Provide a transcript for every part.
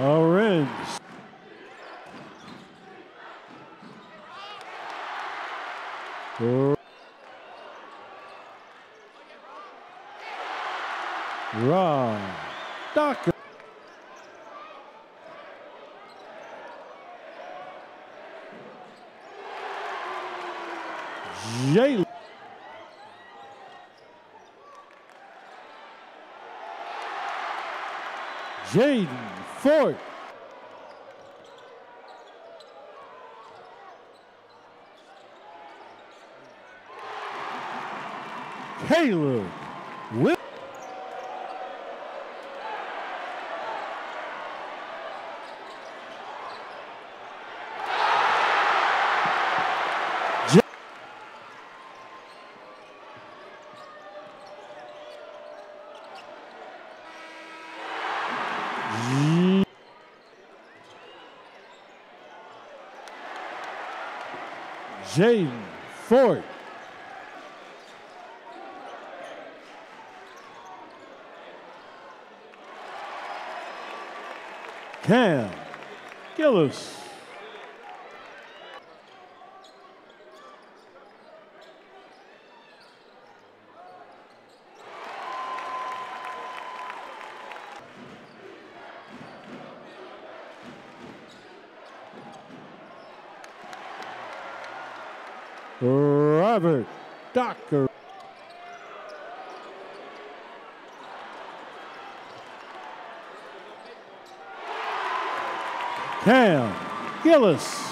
Orange. Ra. Docker. Jalen. Jaden Fort. Caleb Jaden Fort. Cam Gillis. Robert Dockery. Cam Gillis.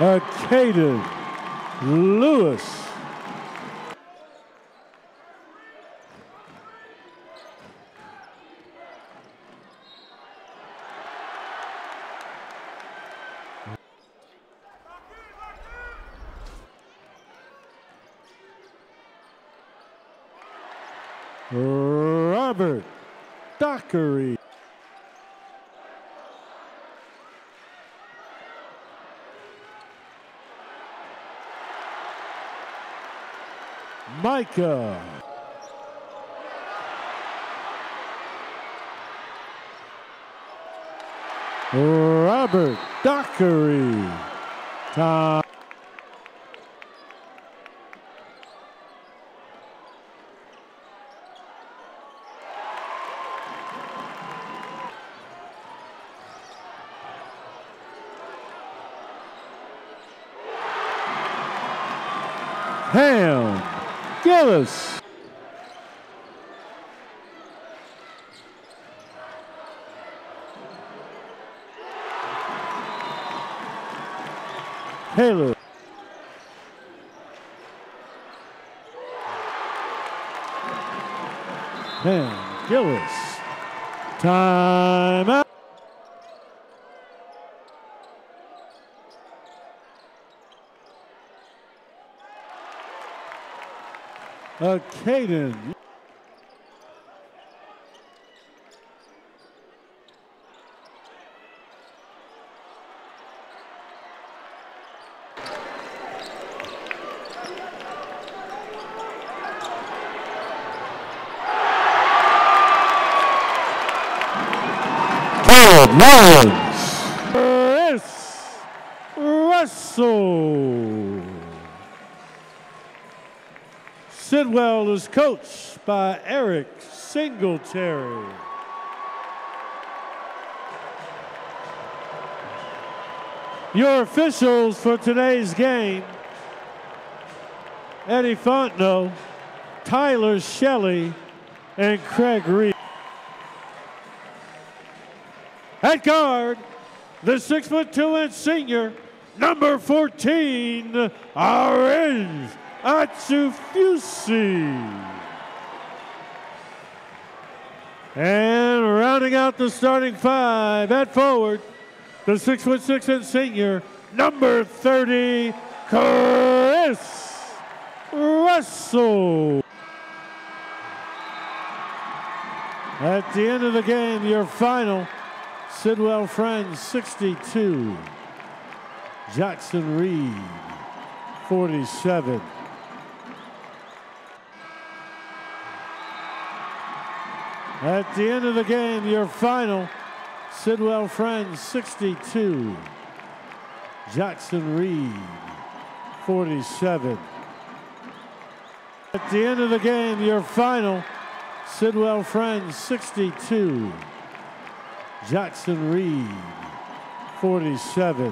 Caden Lewis. Robert Dockery. Micah. Robert Dockery. Tom. Ham Gillis. Taylor. Cam Gillis. Time Uh, Caden. Mullins. Chris Russell. Sidwell is coached by Eric Singletary. Your officials for today's game Eddie Fontenot, Tyler Shelley, and Craig Reed. At guard, the six foot two inch senior, number 14, Orange Atsufusi. And rounding out the starting five at forward, the six foot six inch senior, number 30, Chris Russell. At the end of the game, your final Sidwell Friends 62, Jackson Reed 47. At the end of the game, your final Sidwell Friends 62, Jackson Reed 47. At the end of the game, your final Sidwell Friends 62, Jackson Reed 47.